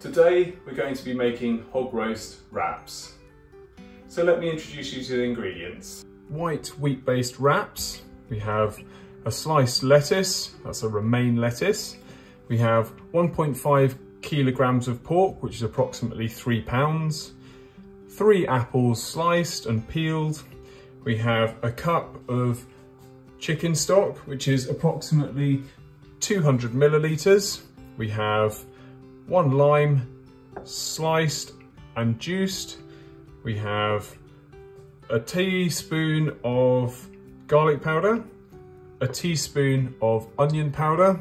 Today we're going to be making hog roast wraps. So let me introduce you to the ingredients. White wheat-based wraps. We have a sliced lettuce, that's a romaine lettuce. We have 1.5 kilograms of pork, which is approximately three pounds. Three apples sliced and peeled. We have a cup of chicken stock, which is approximately 200 milliliters. We have one lime sliced and juiced. We have a teaspoon of garlic powder, a teaspoon of onion powder,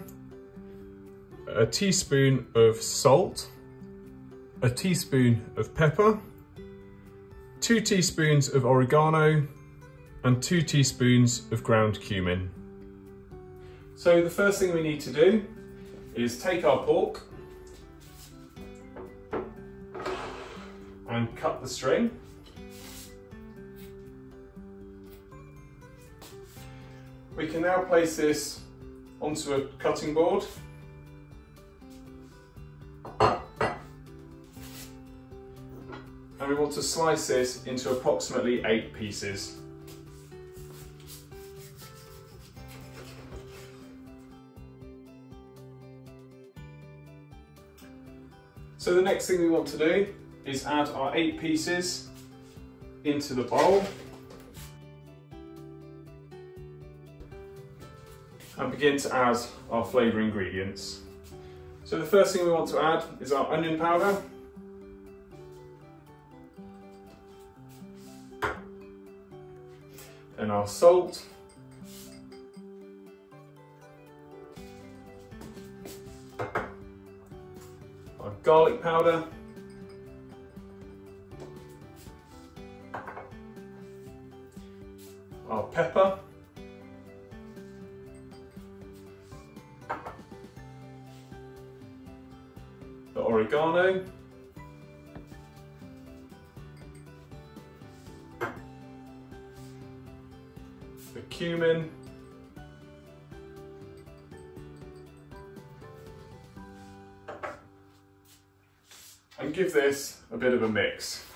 a teaspoon of salt, a teaspoon of pepper, two teaspoons of oregano, and two teaspoons of ground cumin. So the first thing we need to do is take our pork and cut the string. We can now place this onto a cutting board. And we want to slice this into approximately eight pieces. So the next thing we want to do is add our eight pieces into the bowl and begin to add our flavour ingredients. So the first thing we want to add is our onion powder. Then our salt. Our garlic powder. The cumin. And give this a bit of a mix.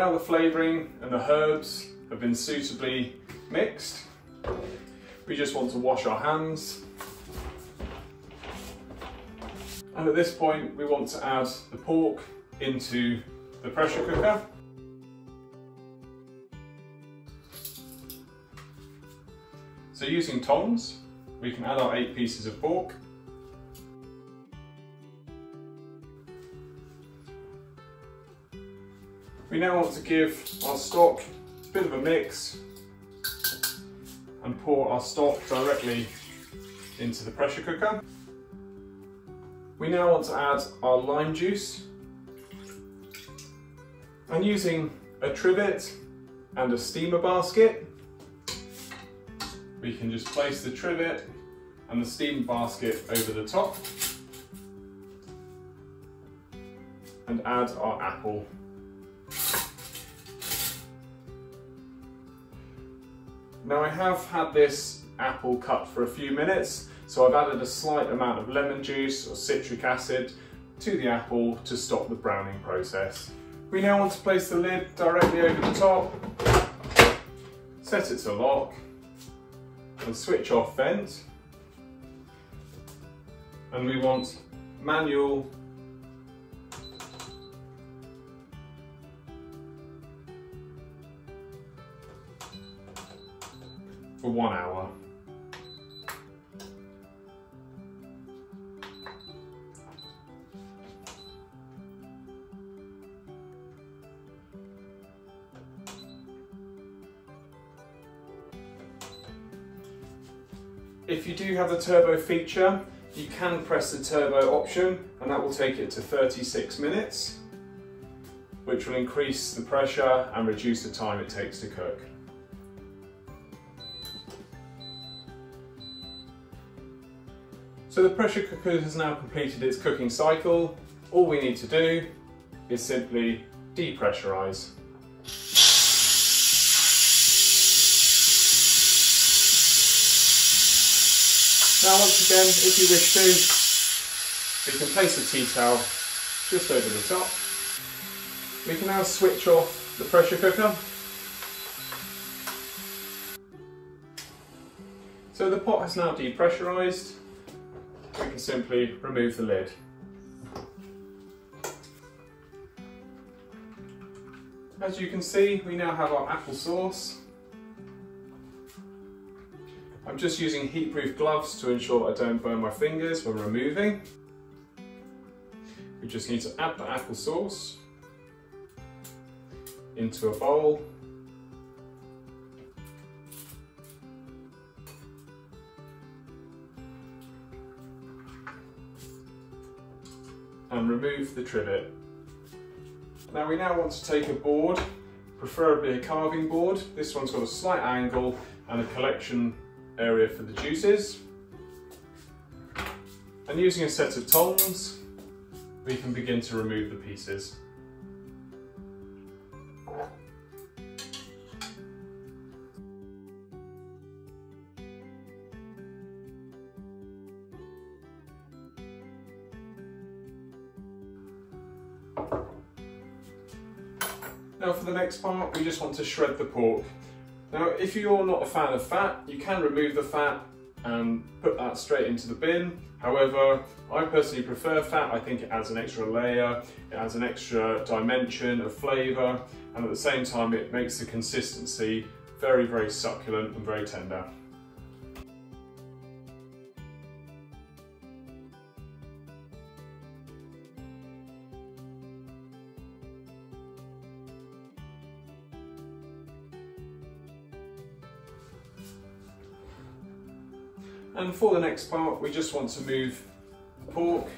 Now the flavouring and the herbs have been suitably mixed, we just want to wash our hands. And at this point, we want to add the pork into the pressure cooker. So using tongs, we can add our eight pieces of pork. We now want to give our stock a bit of a mix and pour our stock directly into the pressure cooker. We now want to add our lime juice and using a trivet and a steamer basket we can just place the trivet and the steamer basket over the top and add our apple Now I have had this apple cut for a few minutes, so I've added a slight amount of lemon juice or citric acid to the apple to stop the browning process. We now want to place the lid directly over the top, set it to lock, and switch off vent. And we want manual for one hour. If you do have the turbo feature, you can press the turbo option and that will take it to 36 minutes, which will increase the pressure and reduce the time it takes to cook. So the pressure cooker has now completed its cooking cycle. All we need to do is simply depressurize. Now once again, if you wish to, we can place the tea towel just over the top. We can now switch off the pressure cooker. So the pot has now depressurized. Simply remove the lid. As you can see, we now have our apple sauce. I'm just using heat-proof gloves to ensure I don't burn my fingers when removing. We just need to add the apple sauce into a bowl. Remove the trivet. Now we now want to take a board, preferably a carving board. This one's got a slight angle and a collection area for the juices. And using a set of tongs, we can begin to remove the pieces. Now for the next part, we just want to shred the pork. Now, if you're not a fan of fat, you can remove the fat and put that straight into the bin. However, I personally prefer fat. I think it adds an extra layer, it adds an extra dimension of flavour, and at the same time, it makes the consistency very, very succulent and very tender. And for the next part, we just want to move the pork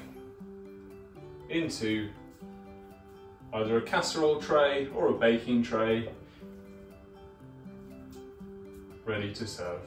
into either a casserole tray or a baking tray, ready to serve.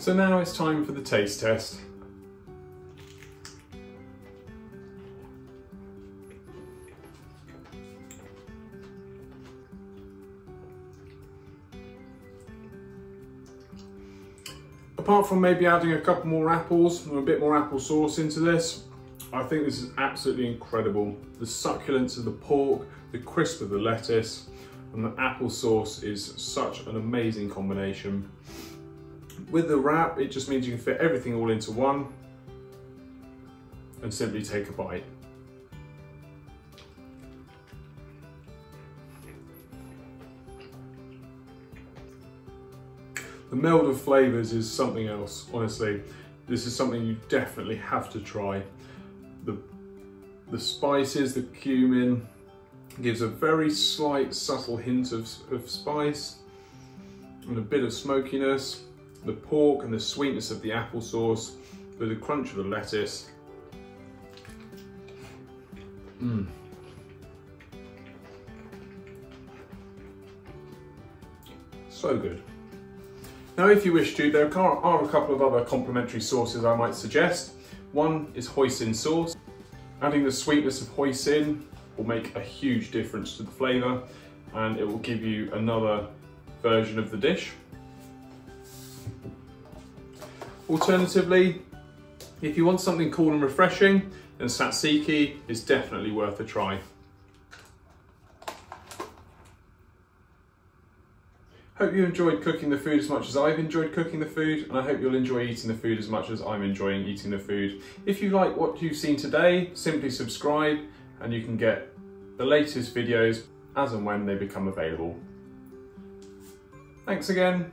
So now it's time for the taste test. Apart from maybe adding a couple more apples and a bit more apple sauce into this, I think this is absolutely incredible. The succulence of the pork, the crisp of the lettuce, and the apple sauce is such an amazing combination. With the wrap, it just means you can fit everything all into one and simply take a bite. The meld of flavours is something else, honestly. This is something you definitely have to try. The the spices, the cumin, gives a very slight subtle hint of, of spice and a bit of smokiness. The pork and the sweetness of the applesauce with the crunch of the lettuce. Mmm. So good. Now if you wish to, there are a couple of other complementary sauces I might suggest. One is hoisin sauce. Adding the sweetness of hoisin will make a huge difference to the flavour and it will give you another version of the dish. Alternatively, if you want something cool and refreshing, then tzatziki is definitely worth a try. Hope you enjoyed cooking the food as much as I've enjoyed cooking the food and I hope you'll enjoy eating the food as much as I'm enjoying eating the food. If you like what you've seen today, simply subscribe and you can get the latest videos as and when they become available. Thanks again,